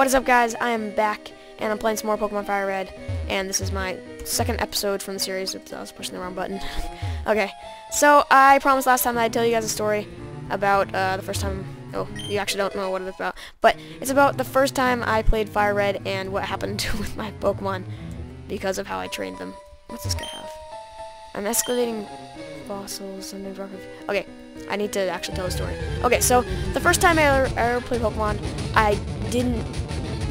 what is up guys? I am back and I'm playing some more Pokemon Fire Red and this is my second episode from the series. Oops, I was pushing the wrong button. okay, so I promised last time that I'd tell you guys a story about uh, the first time, oh, you actually don't know what it's about, but it's about the first time I played Fire Red and what happened with my Pokemon because of how I trained them. What's this guy have? I'm escalating fossils, and rock Okay, I need to actually tell a story. Okay, so the first time I ever, ever played Pokemon, I didn't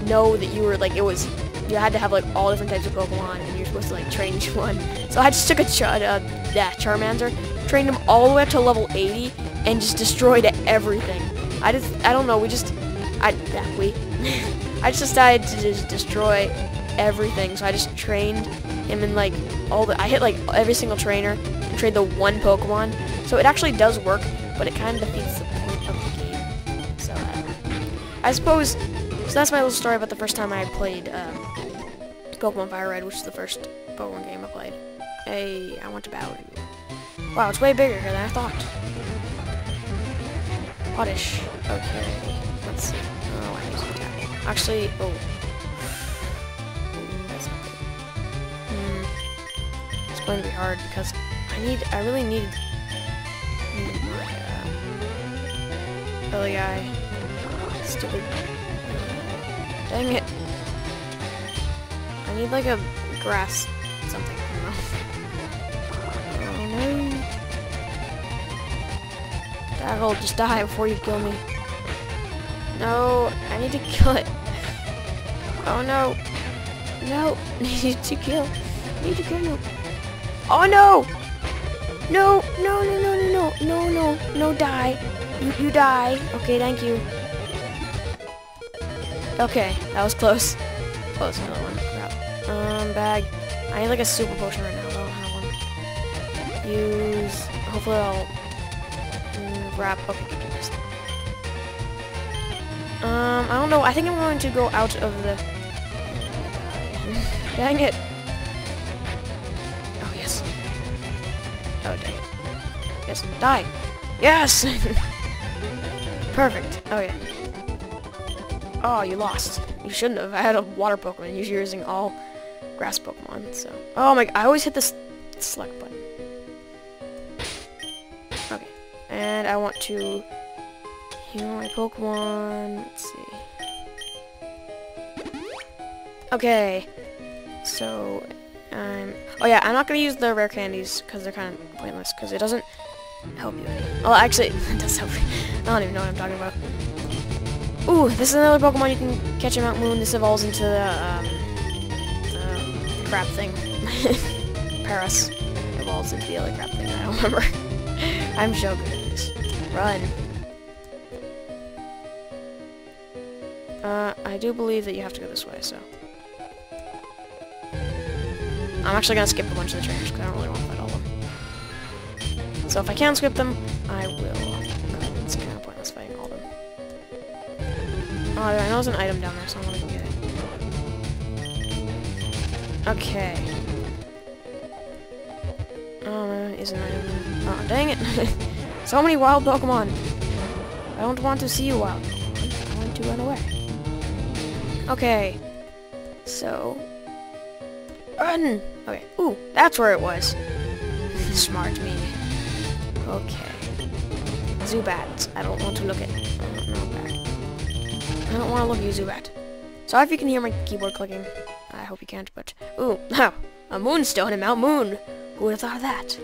know that you were like it was you had to have like all different types of Pokemon and you're supposed to like train each one. So I just took a ch uh, yeah, Charmander, trained him all the way up to level 80 and just destroyed everything. I just I don't know, we just I yeah, we I just decided to just destroy everything. So I just trained him in like all the I hit like every single trainer and trained the one Pokemon. So it actually does work, but it kind of defeats the point of the game. So uh, I suppose so that's my little story about the first time I played uh, Pokemon Fire Red, which is the first Pokemon game I played. Hey, I want to bow. Wow, it's way bigger than I thought. Oddish. Okay, let's see. Oh, I need to attack. Actually, oh. That's not good. Hmm. It's going to be hard because I need, I really need, need my, uh, Billy Eye. Stupid Dang it. I need like a grass something. No. Daggle, just die before you kill me. No, I need to kill it. Oh no. No, need to kill. Need to kill you. Oh no! No, no, no, no, no, no, no, no, no, die. You, you die. Okay, thank you. Okay, that was close. Close, another one. Crap. Um, bag. I need like a super potion right now. I don't have one. Use. Hopefully I'll mm, wrap. Okay, good, good, Um, I don't know. I think I'm going to go out of the. dang it. Oh yes. Oh dang it. Yes, die. Yes. Perfect. Oh yeah. Oh, you lost. You shouldn't have. I had a water Pokemon. You're using all grass Pokemon, so. Oh my, I always hit this select button. Okay. And I want to heal my Pokemon. Let's see. Okay. So, um, oh yeah, I'm not going to use the rare candies because they're kind of pointless because it doesn't help you any. Oh, actually, it does help me. I don't even know what I'm talking about. Ooh, this is another Pokemon you can catch in Mount Moon. This evolves into the, um, the crap thing. Paras evolves into the other crap thing. I don't remember. I'm so good at this. Run. Uh, I do believe that you have to go this way, so. I'm actually gonna skip a bunch of the trainers because I don't really want to fight all of them. So if I can skip them, I will. Oh, I know there's an item down there, so I'm gonna go get it. Okay. Oh, is an item. Oh, dang it! so many wild Pokemon! I don't want to see you wild I want to run away. Okay. So... Run! Okay. Ooh, that's where it was. Smart me. Okay. Zubat. I don't want to look at... No, back. I don't want to look at you, Zubat. Sorry if you can hear my keyboard clicking. I hope you can't, but... Ooh, a moonstone in Mount Moon! Who would have thought of that?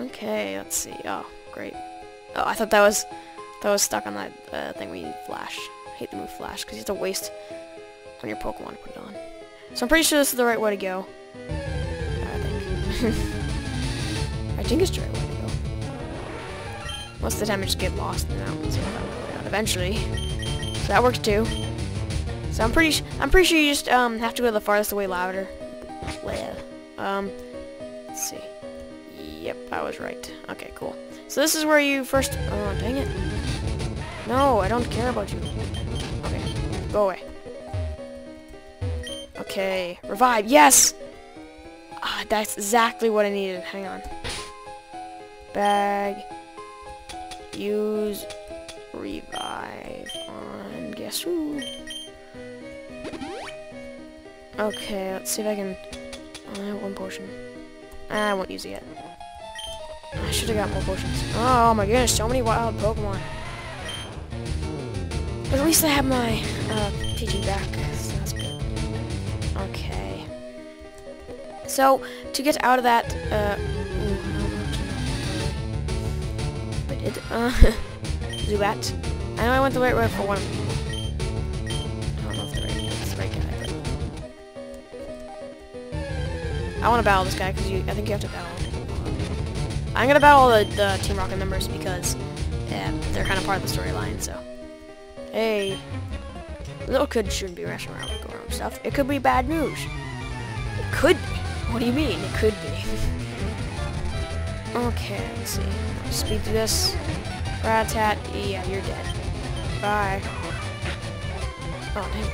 Okay, let's see. Oh, great. Oh, I thought that was... That was stuck on that uh, thing we Flash. I hate the move Flash, because you to waste on your Pokemon to put it on. So I'm pretty sure this is the right way to go. I think. I think it's the right way to go. Most of the time I just get lost in the mountains. Eventually. So that works too. So I'm pretty I'm pretty sure you just um have to go the farthest away louder. Um let's see. Yep, I was right. Okay, cool. So this is where you first oh dang it. No, I don't care about you. Okay. Go away. Okay. Revive. Yes! Ah, that's exactly what I needed. Hang on. Bag. Use revive on who? Okay, let's see if I can... I have one potion. I won't use it yet. I should have got more potions. Oh my goodness, so many wild Pokemon. But at least I have my uh, Pidgey back, so that's good. Okay. So, to get out of that, uh, ooh, but it, uh, Zubat. I know I went the right way for one I want to battle this guy, because I think you have to battle I'm gonna battle the, the Team Rocket members because yeah, they're kind of part of the storyline, so. Hey. Little kid shouldn't be rushing around with around stuff. It could be bad news. It could be. What do you mean? It could be. okay, let's see. Speed through this. Rattata, yeah, you're dead. Bye. Oh, damn.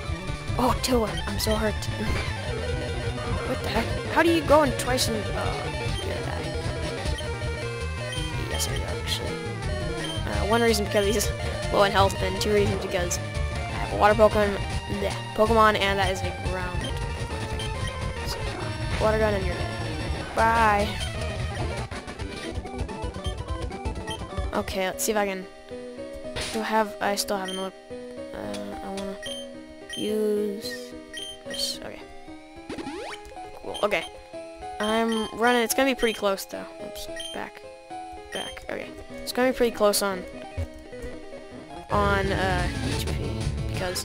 Oh, Tilla, I'm so hurt. what the heck? How do you go in twice in... Oh, Yes, I do, actually. Uh, one reason because he's low in health, and two reasons because I have a water Pokemon, bleh, Pokemon and that is a ground so, Water gun and you're dead. Bye! Okay, let's see if I can... Still have... I still have another... Uh, I wanna use... Okay. I'm running... It's gonna be pretty close, though. Oops. Back. Back. Okay. It's gonna be pretty close on... On, uh, HP. Because...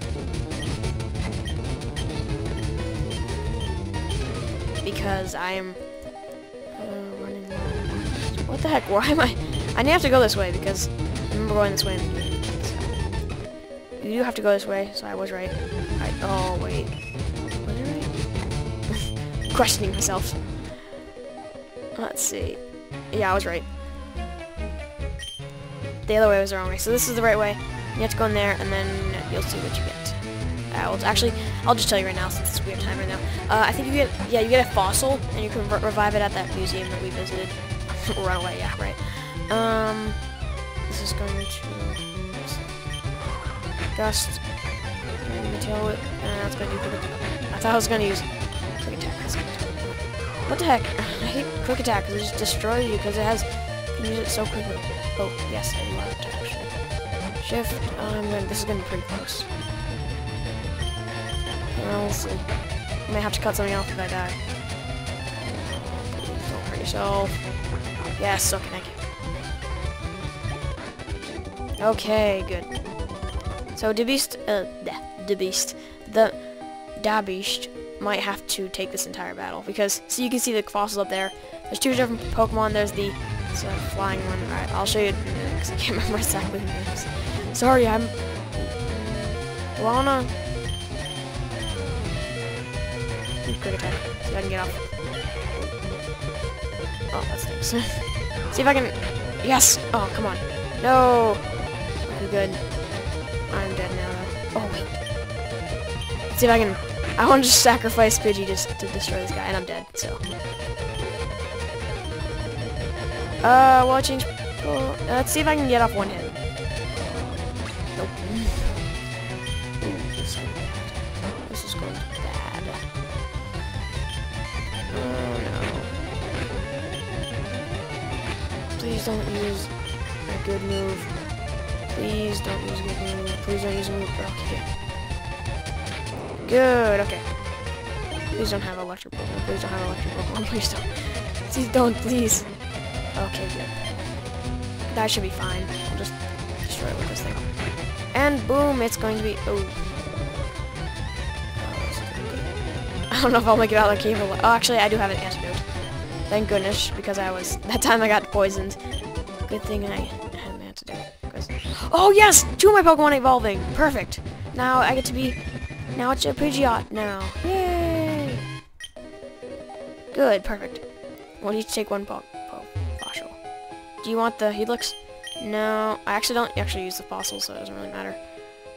Because I'm... Uh, running. What the heck? Why am I... I need to have to go this way because I remember going this way in. So. You do have to go this way, so I was right. I, oh, wait. Questioning myself. Let's see. Yeah, I was right. The other way was the wrong way. So this is the right way. You have to go in there, and then you'll see what you get. I will actually, I'll just tell you right now since it's weird time right now. Uh, I think you get, yeah, you get a fossil, and you can re revive it at that museum that we visited. Run away, yeah, right. Um, this is going to gust. Tail whip. Uh, going to do. I thought I was going to use. What the heck? I hate quick attack because it just destroys you because it has you use it so quickly. Oh yes, I love it actually. Shift. Um, this is to be pretty close. Well, we'll see. I may have to cut something off if I die. Don't hurt yourself. Yes. Okay. Thank you. Okay, good. So the beast, uh, Dabeast, the Dabeast might have to take this entire battle because, so you can see the fossils up there. There's two different Pokemon. There's the uh, flying one. Alright, I'll show you because I can't remember exactly the names. Sorry, I'm. Lana. Quick attack. See if I can get off. Oh, that's nice. see if I can. Yes. Oh, come on. No. I'm good. I'm dead now. Oh, wait. See if I can... I want to just sacrifice Pidgey just to destroy this guy, and I'm dead, so... Uh, well, change... Oh, let's see if I can get off one hit. Nope. Ooh, this, is this is going bad. Oh, no. Please don't use a good move. Please don't use a good move. Please don't use a move. Okay. Good, okay. Please don't have electric. Please don't have electric. Please don't. Please don't, please. Okay, good. That should be fine. I'll just destroy it with this thing. And boom, it's going to be... Oh. I don't know if I'll make it out of the cave. Oh, actually, I do have an antidote. Thank goodness, because I was... That time I got poisoned. Good thing I had an antidote. Oh yes! Two of my Pokemon evolving! Perfect! Now I get to be... Now it's a Pidgeot now. Yay! Good, perfect. We'll need to take one fossil. Do you want the Helix? No, I actually don't actually use the fossil, so it doesn't really matter.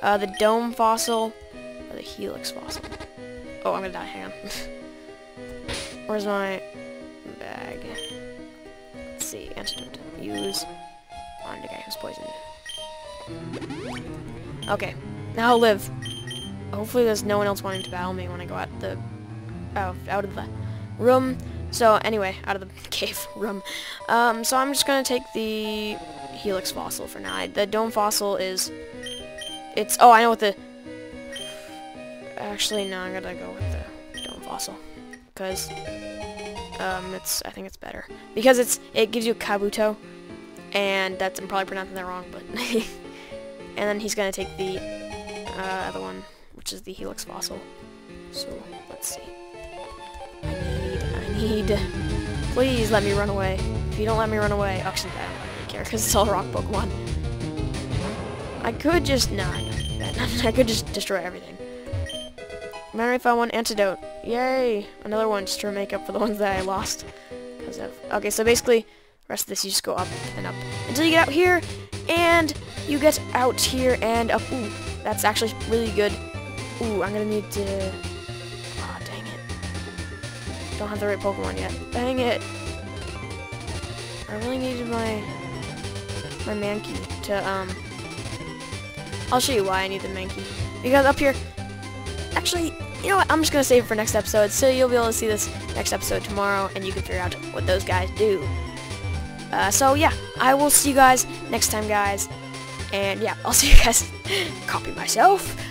Uh, the Dome fossil or the Helix fossil. Oh, I'm gonna die. Hang on. Where's my bag? Let's see. Antidote. Use on the guy who's poisoned. Okay, now live. Hopefully there's no one else wanting to battle me when I go out the out, out of the room. So anyway, out of the cave room. Um, so I'm just gonna take the helix fossil for now. I, the dome fossil is it's oh I know what the actually no I'm gonna go with the dome fossil because um, it's I think it's better because it's it gives you Kabuto and that's I'm probably pronouncing that wrong but and then he's gonna take the uh, other one which is the helix fossil so let's see I need I need please let me run away if you don't let me run away oh, actually I don't really care because it's all rock Pokemon I could just nah I could just destroy everything Remember if I want antidote. Yay! Another one just to make up for the ones that I lost. Because of... Okay, so basically, rest of this you just go up and up. Until you get out here, and you get out here and up. Ooh, that's actually really good. Ooh, I'm gonna need to... Aw, oh, dang it. Don't have the right Pokemon yet. Dang it! I really needed my... my Mankey to, um... I'll show you why I need the Mankey. Because up here, Actually, you know what? I'm just to save it for next episode, so you'll be able to see this next episode tomorrow, and you can figure out what those guys do. Uh, so, yeah, I will see you guys next time, guys. And, yeah, I'll see you guys. Copy myself.